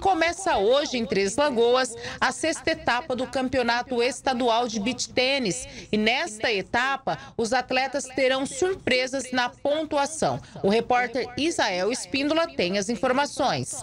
Começa hoje em Três Lagoas a sexta etapa do Campeonato Estadual de Beach Tênis. E nesta etapa, os atletas terão surpresas na pontuação. O repórter Isael Espíndola tem as informações.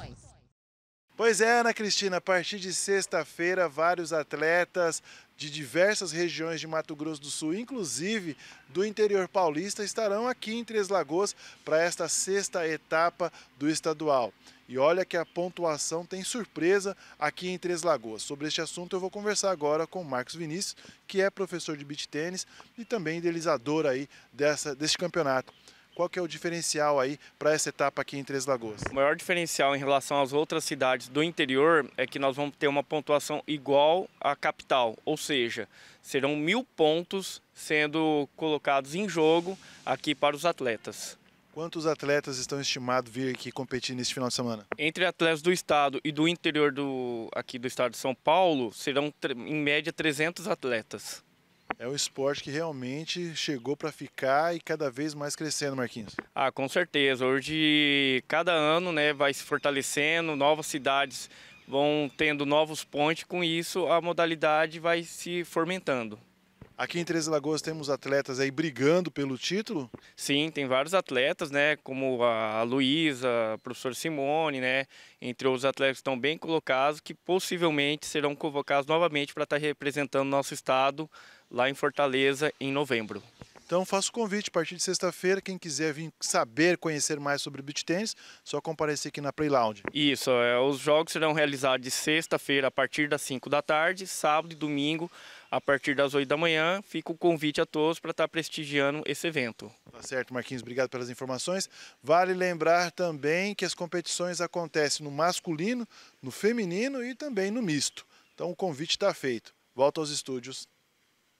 Pois é, Ana Cristina, a partir de sexta-feira, vários atletas de diversas regiões de Mato Grosso do Sul, inclusive do interior paulista, estarão aqui em Três Lagoas para esta sexta etapa do estadual. E olha que a pontuação tem surpresa aqui em Três Lagoas. Sobre este assunto eu vou conversar agora com o Marcos Vinícius, que é professor de beach tênis e também idealizador aí dessa, desse campeonato. Qual que é o diferencial aí para essa etapa aqui em Três Lagoas? O maior diferencial em relação às outras cidades do interior é que nós vamos ter uma pontuação igual à capital, ou seja, serão mil pontos sendo colocados em jogo aqui para os atletas. Quantos atletas estão estimados vir aqui competir neste final de semana? Entre atletas do estado e do interior do, aqui do estado de São Paulo, serão em média 300 atletas. É um esporte que realmente chegou para ficar e cada vez mais crescendo, Marquinhos. Ah, com certeza. Hoje, cada ano, né, vai se fortalecendo, novas cidades vão tendo novos pontos, com isso a modalidade vai se fomentando. Aqui em Três Lagoas temos atletas aí brigando pelo título? Sim, tem vários atletas, né, como a Luísa, a professora Simone, né, entre outros atletas que estão bem colocados, que possivelmente serão convocados novamente para estar representando nosso estado lá em Fortaleza em novembro. Então faço o convite a partir de sexta-feira, quem quiser vir saber, conhecer mais sobre o beach tênis, só comparecer aqui na Play Lounge. Isso, é, os jogos serão realizados de sexta-feira a partir das 5 da tarde, sábado e domingo a partir das 8 da manhã. Fica o convite a todos para estar prestigiando esse evento. Tá certo, Marquinhos, obrigado pelas informações. Vale lembrar também que as competições acontecem no masculino, no feminino e também no misto. Então o convite está feito. Volto aos estúdios.